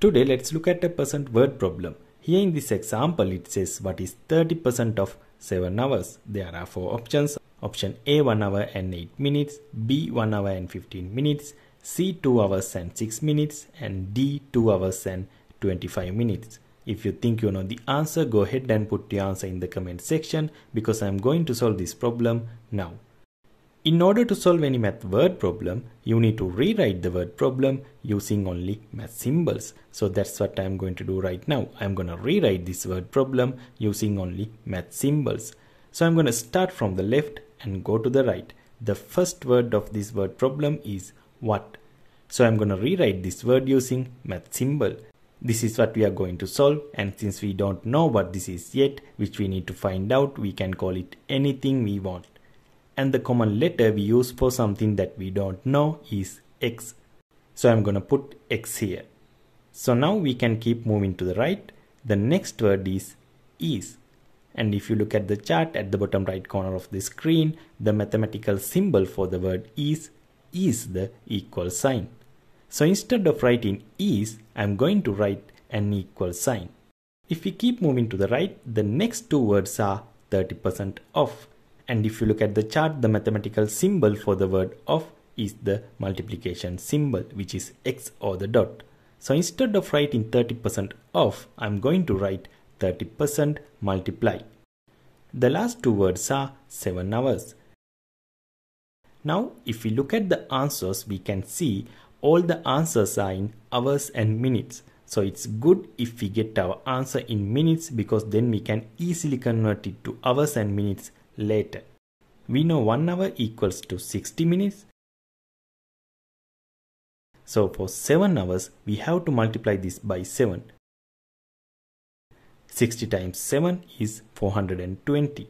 Today let's look at a percent word problem. Here in this example it says what is 30% of 7 hours. There are 4 options. Option A 1 hour and 8 minutes, B 1 hour and 15 minutes, C 2 hours and 6 minutes and D 2 hours and 25 minutes. If you think you know the answer go ahead and put the answer in the comment section because I am going to solve this problem now. In order to solve any math word problem, you need to rewrite the word problem using only math symbols. So that's what I'm going to do right now. I'm going to rewrite this word problem using only math symbols. So I'm going to start from the left and go to the right. The first word of this word problem is what. So I'm going to rewrite this word using math symbol. This is what we are going to solve and since we don't know what this is yet, which we need to find out, we can call it anything we want and the common letter we use for something that we don't know is X. So I'm going to put X here. So now we can keep moving to the right. The next word is is. And if you look at the chart at the bottom right corner of the screen, the mathematical symbol for the word is is the equal sign. So instead of writing is, I'm going to write an equal sign. If we keep moving to the right, the next two words are 30% off and if you look at the chart the mathematical symbol for the word of is the multiplication symbol which is x or the dot. So instead of writing 30% off I'm going to write 30% multiply. The last two words are 7 hours. Now if we look at the answers we can see all the answers are in hours and minutes. So it's good if we get our answer in minutes because then we can easily convert it to hours and minutes later. We know 1 hour equals to 60 minutes. So for 7 hours, we have to multiply this by 7. 60 times 7 is 420.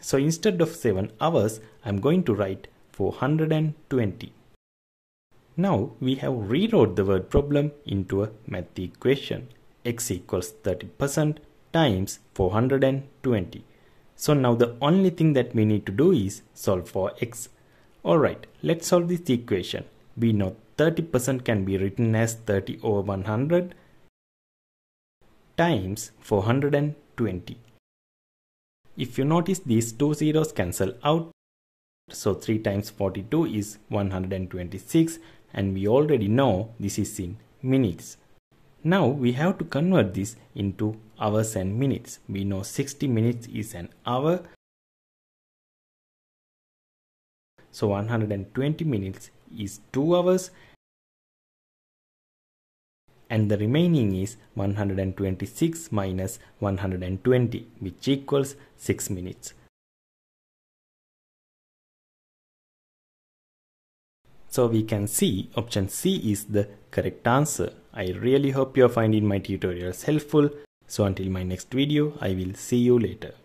So instead of 7 hours, I'm going to write 420. Now we have rewrote the word problem into a math equation. x equals 30% times 420. So now the only thing that we need to do is solve for x. Alright, let's solve this equation. We know 30% can be written as 30 over 100 times 420. If you notice these two zeros cancel out, so 3 times 42 is 126 and we already know this is in minutes. Now we have to convert this into hours and minutes. We know 60 minutes is an hour. So 120 minutes is 2 hours and the remaining is 126 minus 120 which equals 6 minutes. So we can see option C is the correct answer. I really hope you are finding my tutorials helpful. So until my next video, I will see you later.